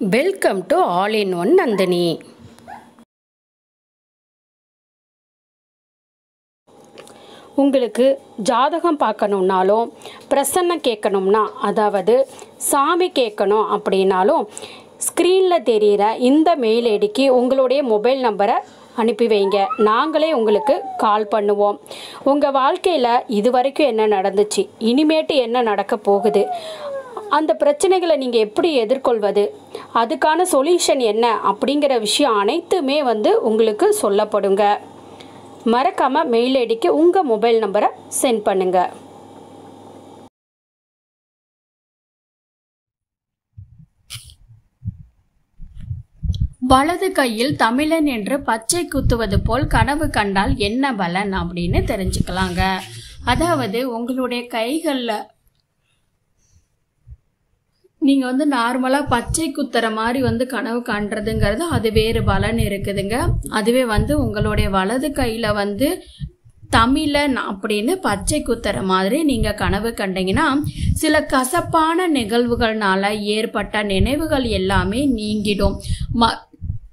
Welcome to all in one Nandini. உங்களுக்கு ஜாதகம் பார்க்கணுன்னாலும் பிரசன்னம் கேட்கணும்னா அதாவது சாமி கேட்கணும் அப்படின்னாலும் ஸ்க்ரீனில் தெரிகிற இந்த மெயில் ஐடிக்கு உங்களுடைய மொபைல் நம்பரை அனுப்பி வைங்க. நாங்களே உங்களுக்கு கால் பண்ணுவோம். உங்கள் வாழ்க்கையில் இது வரைக்கும் என்ன நடந்துச்சு? இனிமேட்டு என்ன நடக்க போகுது? அந்த பிரச்சனைகளை நீங்கள் எப்படி எதிர்கொள்வது? அதுக்கான சொல்யூஷன் என்ன? அப்படிங்கிற விஷயம் அனைத்துமே வந்து உங்களுக்கு சொல்லப்படுங்க. மறக்காமல் மெயில் ஐடிக்கு உங்கள் மொபைல் நம்பரை சென்ட் பண்ணுங்கள் வலது கையில் தமிழன் என்று பச்சை குத்துவது போல் கனவு கண்டால் என்ன பலன் அப்படின்னு தெரிஞ்சுக்கலாங்க. அதாவது உங்களுடைய கைகளில் நீங்கள் வந்து நார்மலாக பச்சை குத்துற மாதிரி வந்து கனவு காண்றதுங்கிறது அது வேறு பலன் இருக்குதுங்க. அதுவே வந்து உங்களுடைய வலது கையில் வந்து தமிழன் அப்படின்னு பச்சை குத்துற மாதிரி நீங்கள் கனவு கண்டீங்கன்னா சில கசப்பான நிகழ்வுகள்னால ஏற்பட்ட நினைவுகள் எல்லாமே நீங்கிடும். ம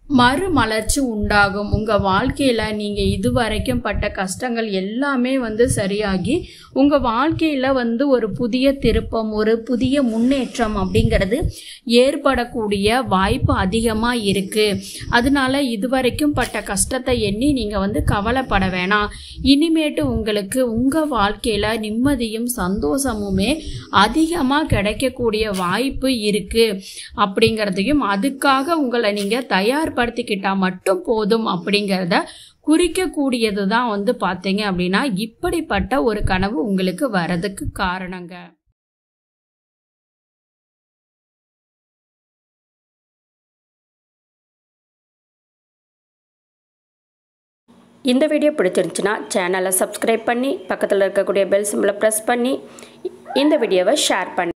மறுமலர்ச்சி உண்டாகும். உங்கள் வாழ்க்கையில் நீங்கள் இதுவரைக்கும் பட்ட கஷ்டங்கள் எல்லாமே வந்து சரியாகி உங்கள் வாழ்க்கையில் வந்து ஒரு புதிய திருப்பம் ஒரு புதிய முன்னேற்றம் அப்படிங்கிறது ஏற்படக்கூடிய வாய்ப்பு அதிகமாக இருக்குது அதனால இதுவரைக்கும் பட்ட கஷ்டத்தை எண்ணி நீங்கள் வந்து கவலைப்பட வேணாம். இனிமேட்டு உங்களுக்கு உங்கள் வாழ்க்கையில் நிம்மதியும் சந்தோஷமுமே அதிகமாக கிடைக்கக்கூடிய வாய்ப்பு இருக்குது அப்படிங்கிறதையும் அதுக்காக உங்களை நீங்கள் தயார்படுத்திக்கிட்டால் மட்டும் போதும் அப்படிங்கிறத குறிக்கக்கூடியது தான் வந்து பார்த்தீங்க அப்படின்னா இப்படிப்பட்ட ஒரு கனவு உங்களுக்கு வரதுக்கு காரணங்க. இந்த வீடியோ பிடிச்சிருந்துச்சுன்னா சேனலை சப்ஸ்கிரைப் பண்ணி பக்கத்தில் இருக்கக்கூடிய பெல் சிம்பிளை ப்ரெஸ் பண்ணி இந்த வீடியோவை ஷேர் பண்ணி.